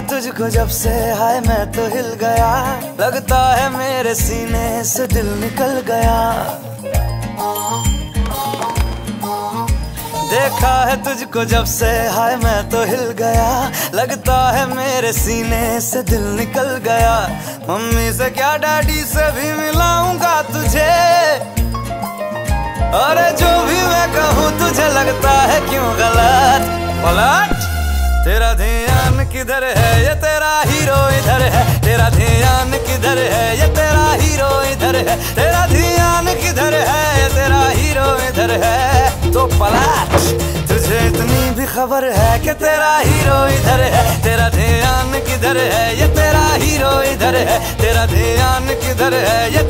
तुझको जब से, हाय, मैं तो हिल गया। लगता है मेरे सीने से दिल निकल गया। देखा है तुझको जब से, हाय, मैं तो हिल गया। लगता है मेरे सीने से दिल निकल गया। मम्मी से क्या, डैडी से भी मिलाऊँगा तुझे? अरे, जो भी मैं कहूँ, तुझे लगता है क्यों गलत? पलट। तेरा ध्यान किधर है? ये तेरा हीरो इधर है। तेरा ध्यान किधर है? ये तेरा हीरो इधर है। तेरा ध्यान किधर है? ये तेरा हीरो इधर है। तो पलट तुझे इतनी भी खबर है कि तेरा हीरो इधर है। तेरा ध्यान किधर है? ये तेरा हीरो इधर है। तेरा ध्यान किधर है? ये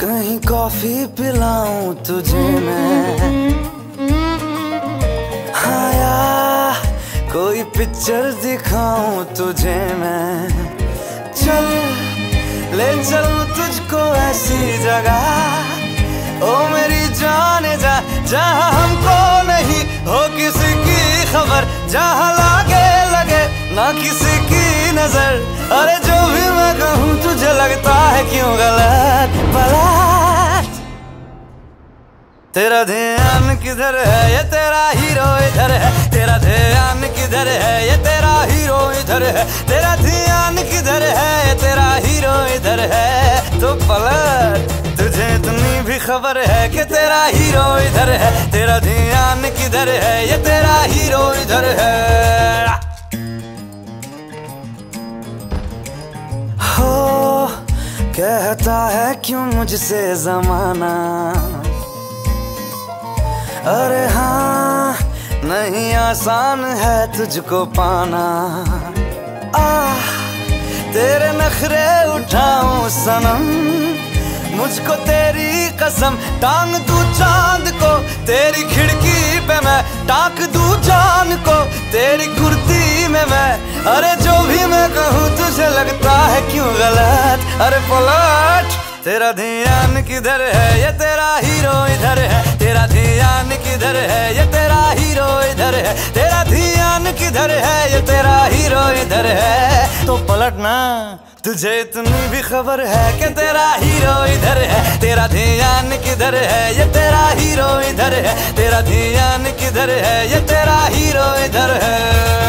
कहीं कॉफ़ी पिलाऊं तुझे मैं? हाँ कोई पिक्चर दिखाऊँ तुझे मैं? चल, ले चलूँ तुझको ऐसी जगह। ओ मेरी जान जा, जहाँ हमको नहीं हो किसी की खबर। जहाँ लागे लगे, ना किसी की नज़र। अरे किधर है ये तेरा हीरो इधर है? तेरा ध्यान किधर है? ये तेरा हीरो इधर है। तेरा ध्यान किधर है? ये तेरा हीरो इधर है। तो पलट, तुझे इतनी भी खबर है कि तेरा हीरो इधर है। तेरा ध्यान किधर है? ये तेरा हीरो इधर है। हो, कहता है क्यों मुझसे जमाना? अरे हाँ नहीं आसान है तुझको पाना। आ तेरे नखरे उठाऊं सनम, मुझको तेरी कसम, टांग तू चाँद को, तेरी खिड़की पे मैं टाक दू जान को, तेरी कुर्ती में मैं, अरे जो भी मैं कहूँ, तुझे लगता है क्यों गलत? अरे पलट तेरा ध्यान किधर है? ये तेरा हीरो इधर है। तेरा ध्यान किधर है? ये तेरा हीरो इधर है। तेरा ध्यान किधर है? ये तेरा हीरो इधर है। तो पलटना, तुझे इतनी भी खबर है कि तेरा हीरो इधर है। तेरा ध्यान किधर है? ये तेरा हीरो इधर है। तेरा ध्यान किधर है? ये तेरा हीरो इधर है।